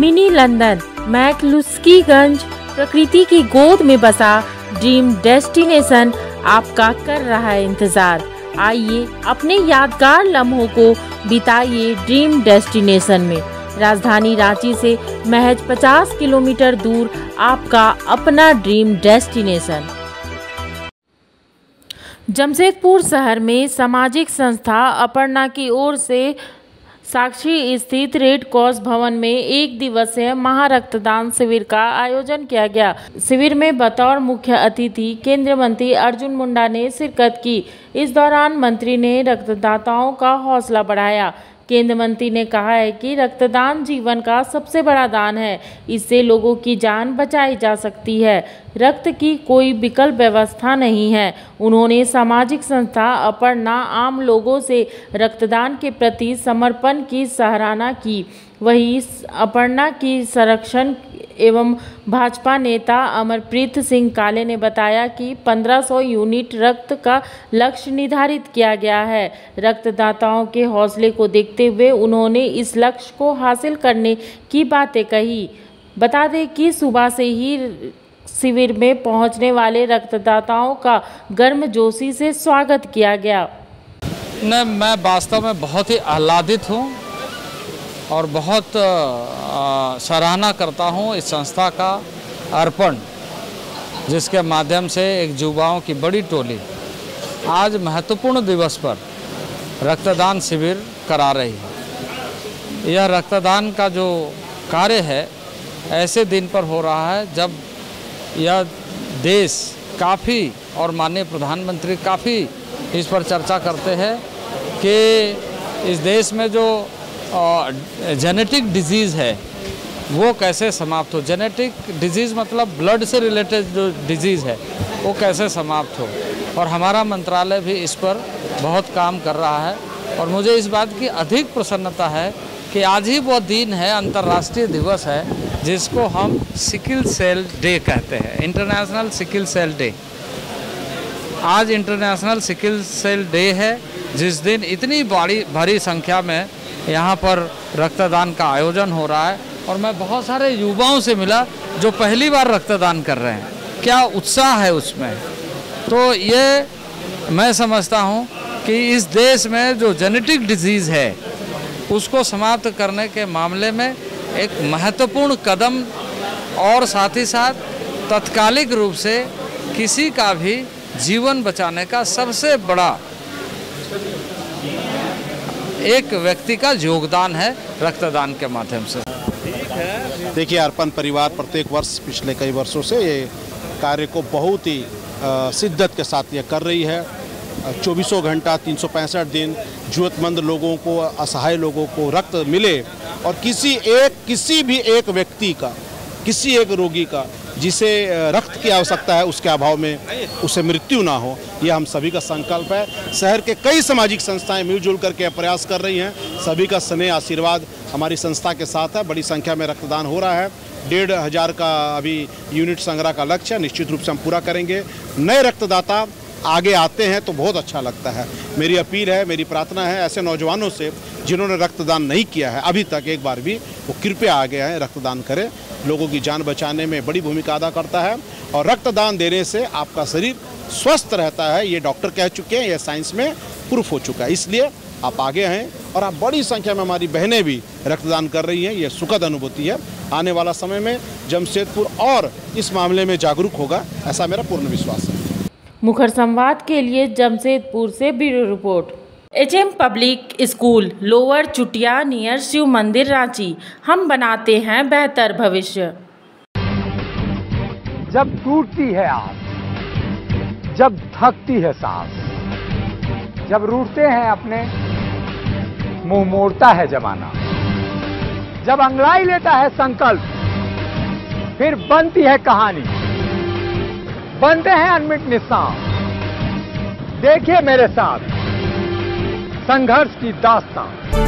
Mini London, McCluskieganj, प्रकृति की गोद में बसा ड्रीम डेस्टिनेशन आपका कर रहा है इंतज़ार। आइए अपने यादगार लम्हों को बिताइए ड्रीम डेस्टिनेशन में। राजधानी रांची से महज 50 किलोमीटर दूर आपका अपना ड्रीम डेस्टिनेशन। जमशेदपुर शहर में सामाजिक संस्था अपर्णा की ओर से साक्षी स्थित रेड क्रॉस भवन में एक दिवसीय महारक्तदान शिविर का आयोजन किया गया। शिविर में बतौर मुख्य अतिथि केंद्रीय मंत्री अर्जुन मुंडा ने शिरकत की। इस दौरान मंत्री ने रक्तदाताओं का हौसला बढ़ाया। केंद्र मंत्री ने कहा है कि रक्तदान जीवन का सबसे बड़ा दान है। इससे लोगों की जान बचाई जा सकती है। रक्त की कोई विकल्प व्यवस्था नहीं है। उन्होंने सामाजिक संस्था अपर्णा आम लोगों से रक्तदान के प्रति समर्पण की सराहना की। वही अपर्णा की संरक्षण एवं भाजपा नेता अमरप्रीत सिंह काले ने बताया कि 1500 यूनिट रक्त का लक्ष्य निर्धारित किया गया है। रक्तदाताओं के हौसले को देखते हुए उन्होंने इस लक्ष्य को हासिल करने की बातें कही। बता दें कि सुबह से ही शिविर में पहुँचने वाले रक्तदाताओं का गर्मजोशी से स्वागत किया गया। न मैं वास्तव में बहुत ही आह्लादित हूँ। और बहुत सराहना करता हूँ इस संस्था का अर्पण, जिसके माध्यम से एक युवाओं की बड़ी टोली आज महत्वपूर्ण दिवस पर रक्तदान शिविर करा रही है। यह रक्तदान का जो कार्य है, ऐसे दिन पर हो रहा है जब यह देश काफ़ी और माननीय प्रधानमंत्री काफ़ी इस पर चर्चा करते हैं कि इस देश में जो जेनेटिक डिज़ीज़ है, वो कैसे समाप्त हो? जेनेटिक डिज़ीज़ मतलब ब्लड से रिलेटेड जो डिज़ीज़ है, वो कैसे समाप्त हो? और हमारा मंत्रालय भी इस पर बहुत काम कर रहा है। और मुझे इस बात की अधिक प्रसन्नता है कि आज ही वो दिन है, अंतर्राष्ट्रीय दिवस है, जिसको हम सिकिल सेल डे कहते हैं इंटरनेशनल सिकिल सेल डे आज इंटरनेशनल सिकिल सेल डे है, जिस दिन इतनी बड़ी, भारी संख्या में यहाँ पर रक्तदान का आयोजन हो रहा है और मैं बहुत सारे युवाओं से मिला जो पहली बार रक्तदान कर रहे हैं। क्या उत्साह है उसमें? तो ये मैं समझता हूँ कि इस देश में जो जेनेटिक डिज़ीज़ है, उसको समाप्त करने के मामले में एक महत्वपूर्ण कदम और साथ ही साथ तत्कालिक रूप से किसी का भी जीवन बचाने का सबसे बड़ा एक व्यक्ति का योगदान है रक्तदान के माध्यम से। देखिए, अर्पण परिवार प्रत्येक वर्ष, पिछले कई वर्षों से ये कार्य को बहुत ही शिद्दत के साथ ये कर रही है। चौबीसों घंटा, तीन सौ पैंसठ दिन जरूरतमंद लोगों को, असहाय लोगों को रक्त मिले और किसी एक, किसी भी एक व्यक्ति का, किसी एक रोगी का जिसे रक्त की आवश्यकता है, उसके अभाव में उसे मृत्यु ना हो। यह हम सभी का संकल्प है। शहर के कई सामाजिक संस्थाएँ मिलजुल करके प्रयास कर रही हैं। सभी का स्नेह, आशीर्वाद हमारी संस्था के साथ है। बड़ी संख्या में रक्तदान हो रहा है। डेढ़ हज़ार का अभी यूनिट संग्रह का लक्ष्य है। निश्चित रूप से हम पूरा करेंगे। नए रक्तदाता आगे आते हैं तो बहुत अच्छा लगता है। मेरी अपील है, मेरी प्रार्थना है ऐसे नौजवानों से जिन्होंने रक्तदान नहीं किया है, अभी तक एक बार भी वो कृपया आगे आए, रक्तदान करें। लोगों की जान बचाने में बड़ी भूमिका अदा करता है और रक्तदान देने से आपका शरीर स्वस्थ रहता है, ये डॉक्टर कह चुके हैं यह साइंस में प्रूफ हो चुका है। इसलिए आप आगे हैं और आप बड़ी संख्या में हमारी बहनें भी रक्तदान कर रही हैं, ये सुखद अनुभूति है। आने वाला समय में जमशेदपुर और इस मामले में जागरूक होगा, ऐसा मेरा पूर्ण विश्वास है। मुखर संवाद के लिए जमशेदपुर से bureau report. H M public school, lower Chutia, near Shiv Mandir, Ranchi. हम बनाते हैं बेहतर भविष्य। जब टूटती है आप जब थकती है सांस, जब रूठते हैं अपने, मुँह मोड़ता है जमाना। जब अंगड़ाई लेता है संकल्प, फिर बनती है कहानी। बनते हैं अनमिट निशान। देखिए मेरे साथ। संघर्ष की दास्तान